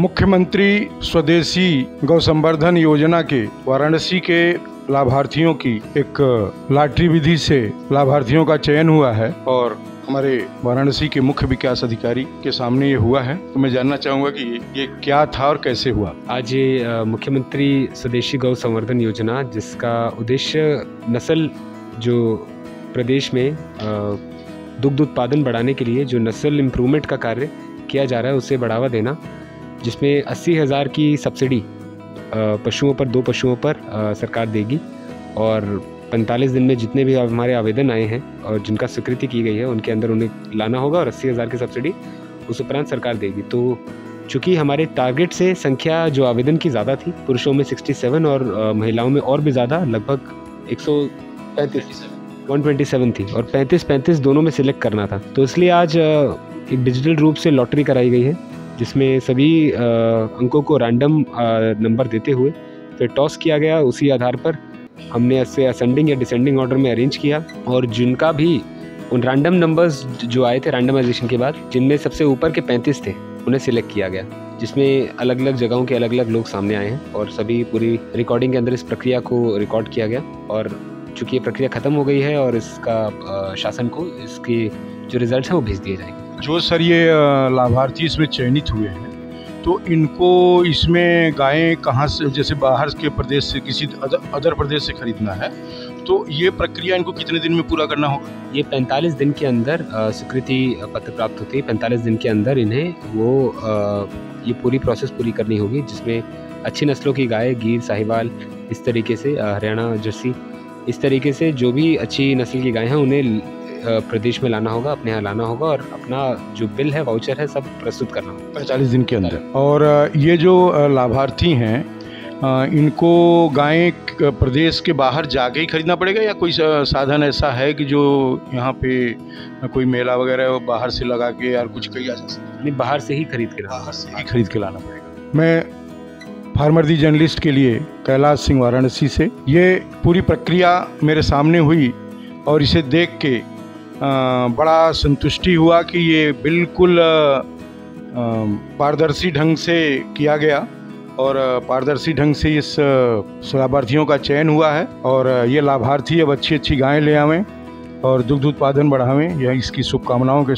मुख्यमंत्री स्वदेशी गौ संवर्धन योजना के वाराणसी के लाभार्थियों की एक लॉटरी विधि से लाभार्थियों का चयन हुआ है और हमारे वाराणसी के मुख्य विकास अधिकारी के सामने ये हुआ है। तो मैं जानना चाहूँगा कि ये क्या था और कैसे हुआ? आज ये मुख्यमंत्री स्वदेशी गौ संवर्धन योजना, जिसका उद्देश्य नस्ल जो प्रदेश में दुग्ध उत्पादन बढ़ाने के लिए जो नस्ल इम्प्रूवमेंट का कार्य किया जा रहा है, उसे बढ़ावा देना जिसमें अस्सी हज़ार की सब्सिडी पशुओं पर, दो पशुओं पर सरकार देगी और 45 दिन में जितने भी हमारे आवेदन आए हैं और जिनका स्वीकृति की गई है, उनके अंदर उन्हें लाना होगा और अस्सी हज़ार की सब्सिडी उस उपरांत सरकार देगी। तो चूँकि हमारे टारगेट से संख्या जो आवेदन की ज़्यादा थी, पुरुषों में 67 और महिलाओं में और भी ज़्यादा, लगभग 135 127 थी और 35 35 दोनों में सिलेक्ट करना था। तो इसलिए आज एक डिजिटल रूप से लॉटरी कराई गई है। जिसमें सभी अंकों को रैंडम नंबर देते हुए फिर टॉस किया गया उसी आधार पर। हमने ऐसे असेंडिंग या डिसेंडिंग ऑर्डर में अरेंज किया और जिनका भी, उन रैंडम नंबर्स जो आए थे रैंडमाइजेशन के बाद, जिनमें सबसे ऊपर के 35 थे, उन्हें सिलेक्ट किया गया। जिसमें अलग अलग जगहों के अलग अलग लोग सामने आए हैं और सभी पूरी रिकॉर्डिंग के अंदर इस प्रक्रिया को रिकॉर्ड किया गया और चूँकि ये प्रक्रिया ख़त्म हो गई है और इसका शासन को इसके जो रिज़ल्ट हैं वो भेज दिए जाएँगे। जो सर ये लाभार्थी इसमें चयनित हुए हैं तो इनको इसमें गायें कहाँ से जैसे बाहर के प्रदेश से किसी अदर, प्रदेश से खरीदना है तो ये प्रक्रिया इनको कितने दिन में पूरा करना होगा? ये 45 दिन के अंदर स्वीकृति पत्र प्राप्त होती है 45 दिन के अंदर इन्हें वो ये पूरी प्रोसेस पूरी करनी होगी जिसमें अच्छी नस्लों की गाय गिर साहिवाल इस तरीके से हरियाणा जर्सी इस तरीके से जो भी अच्छी नस्ल की गाय हैं उन्हें प्रदेश में लाना होगा अपने यहाँ लाना होगा और अपना जो बिल है वाउचर है सब प्रस्तुत करना होगा। पैंतालीस दिन के अंदर। और ये जो लाभार्थी हैं इनको गायें प्रदेश के बाहर जाके ही खरीदना पड़ेगा या कोई साधन ऐसा है कि जो यहाँ पे कोई मेला वगैरह बाहर से लगा के यार कुछ किया जा सकता नहीं बाहर से ही खरीद के बाहर से ही खरीद के लाना पड़ेगा। मैं फार्मर दी जर्नलिस्ट के लिए कैलाश सिंह वाराणसी से ये पूरी प्रक्रिया मेरे सामने हुई और इसे देख के बड़ा संतुष्टि हुआ कि ये बिल्कुल पारदर्शी ढंग से किया गया और पारदर्शी ढंग से इस लाभार्थियों का चयन हुआ है और ये लाभार्थी अब अच्छी अच्छी गायें ले आवें और दुग्ध उत्पादन बढ़ावें। यह इसकी शुभकामनाओं के